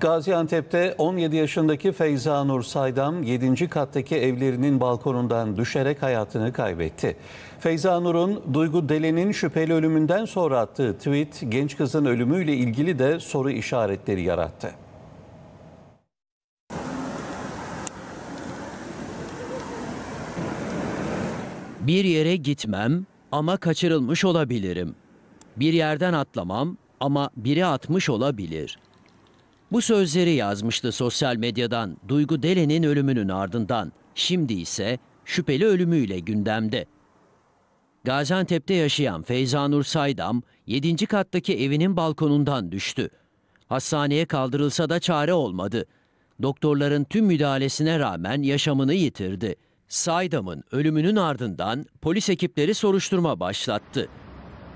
Gaziantep'te 17 yaşındaki Feyza Nur Saydam 7. kattaki evlerinin balkonundan düşerek hayatını kaybetti. Feyza Nur'un Duygu Delen'in şüpheli ölümünden sonra attığı tweet genç kızın ölümüyle ilgili de soru işaretleri yarattı. Bir yere gitmem ama kaçırılmış olabilirim. Bir yerden atlamam ama biri atmış olabilir. Bu sözleri yazmıştı sosyal medyadan Duygu Delen'in ölümünün ardından. Şimdi ise şüpheli ölümüyle gündemde. Gaziantep'te yaşayan Feyza Nur Saydam 7. kattaki evinin balkonundan düştü. Hastaneye kaldırılsa da çare olmadı. Doktorların tüm müdahalesine rağmen yaşamını yitirdi. Saydam'ın ölümünün ardından polis ekipleri soruşturma başlattı.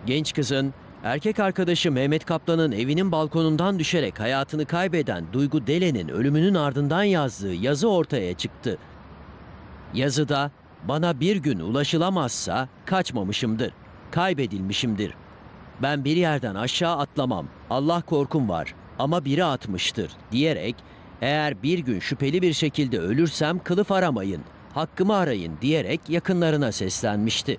Genç kızın erkek arkadaşı Mehmet Kaplan'ın evinin balkonundan düşerek hayatını kaybeden Duygu Delen'in ölümünün ardından yazdığı yazı ortaya çıktı. Yazıda bana bir gün ulaşılamazsa kaçmamışımdır, kaybedilmişimdir. Ben bir yerden aşağı atlamam, Allah korkum var ama biri atmıştır diyerek eğer bir gün şüpheli bir şekilde ölürsem kılıf aramayın, hakkımı arayın diyerek yakınlarına seslenmişti.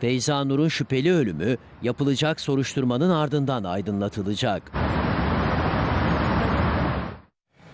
Feyza Nur'un şüpheli ölümü yapılacak soruşturmanın ardından aydınlatılacak.